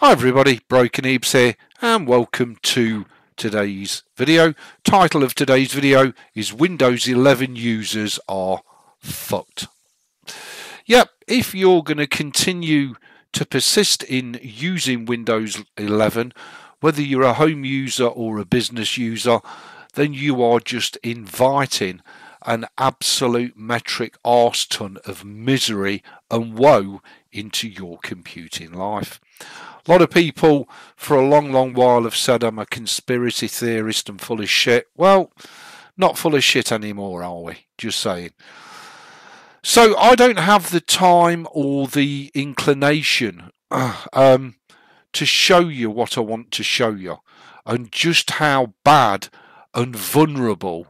Hi everybody, Broken Ebeez here and welcome to today's video. Title of today's video is Windows 11 users are fucked. Yep, if you're going to continue to persist in using Windows 11, whether you're a home user or a business user, then you are just inviting an absolute metric arse ton of misery and woe into your computing life. A lot of people for a long, long while have said I'm a conspiracy theorist and full of shit. Well, not full of shit anymore, are we? Just saying. So I don't have the time or the inclination um, to show you what I want to show you and just how bad and vulnerable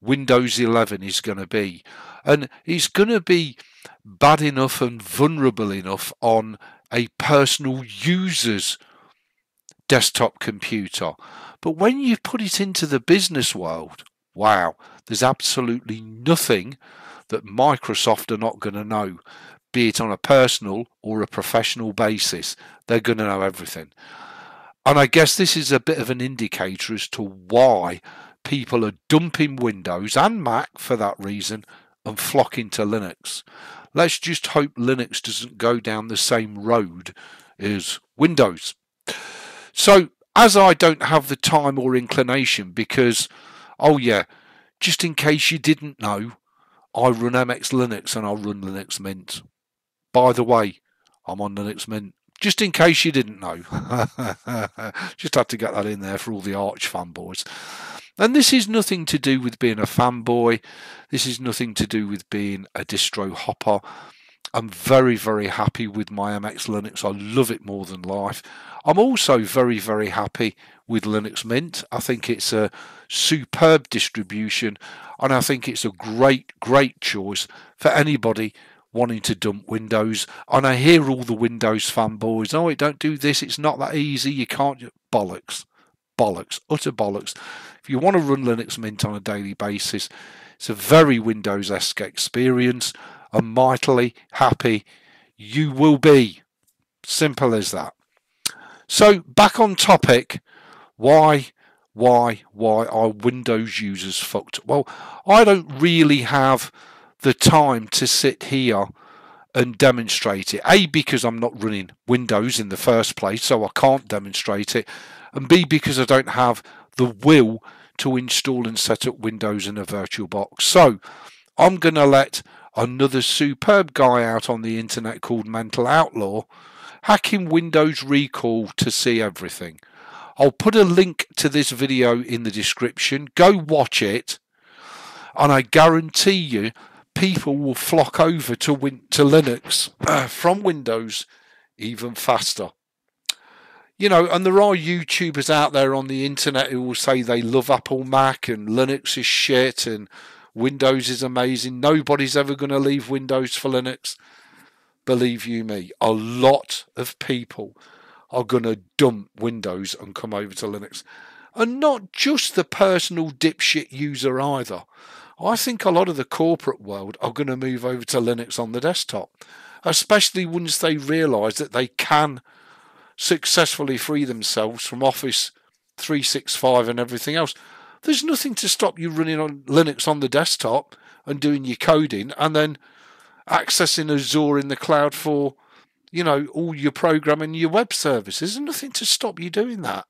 Windows 11 is going to be. And it's going to be bad enough and vulnerable enough on a personal user's desktop computer. But when you put it into the business world, wow, there's absolutely nothing that Microsoft are not going to know, be it on a personal or a professional basis. They're going to know everything. And I guess this is a bit of an indicator as to why people are dumping Windows and Mac for that reason and flocking to Linux. Let's just hope Linux doesn't go down the same road as Windows. So, as I don't have the time or inclination, because, oh yeah, just in case you didn't know, I run MX Linux and I run Linux Mint. By the way, I'm on Linux Mint. Just in case you didn't know. just had to get that in there for all the Arch fanboys. And this is nothing to do with being a fanboy. This is nothing to do with being a distro hopper. I'm very, very happy with my MX Linux. I love it more than life. I'm also very, very happy with Linux Mint. I think it's a superb distribution and I think it's a great, great choice for anybody wanting to dump Windows. And I hear all the Windows fanboys, oh, it don't do this, it's not that easy, you can't. Bollocks bollocks, utter bollocks. If you want to run Linux Mint on a daily basis, it's a very Windows esque experience. I'm mightily happy you will be. Simple as that. So, back on topic why, why, why are Windows users fucked? Well, I don't really have the time to sit here and demonstrate it. A, because I'm not running Windows in the first place, so I can't demonstrate it and B, because I don't have the will to install and set up Windows in a virtual box. So I'm going to let another superb guy out on the internet called Mental Outlaw hacking Windows Recall to see everything. I'll put a link to this video in the description. Go watch it, and I guarantee you people will flock over to, win- to Linux uh, from Windows even faster you know, and there are YouTubers out there on the internet who will say they love Apple Mac and Linux is shit and Windows is amazing. Nobody's ever going to leave Windows for Linux. Believe you me, a lot of people are going to dump Windows and come over to Linux. And not just the personal dipshit user either. I think a lot of the corporate world are going to move over to Linux on the desktop, especially once they realise that they can successfully free themselves from Office 365 and everything else. There's nothing to stop you running on Linux on the desktop and doing your coding and then accessing Azure in the cloud for, you know, all your programming, your web services. There's nothing to stop you doing that.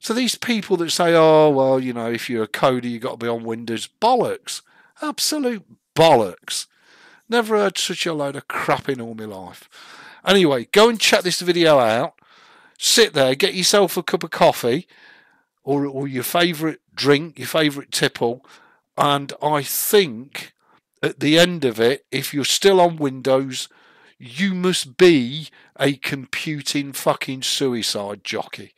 So these people that say, oh, well, you know, if you're a coder, you've got to be on Windows, bollocks. Absolute bollocks. Never heard such a load of crap in all my life. Anyway, go and check this video out sit there, get yourself a cup of coffee or, or your favourite drink, your favourite tipple, and I think at the end of it, if you're still on Windows, you must be a computing fucking suicide jockey.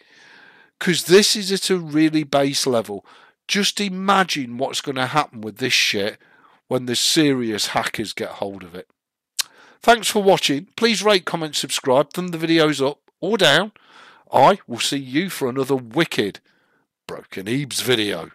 Because this is at a really base level. Just imagine what's going to happen with this shit when the serious hackers get hold of it. Thanks for watching. Please rate, comment, subscribe. Thumb the videos up or down. I will see you for another wicked Broken Ebeez video.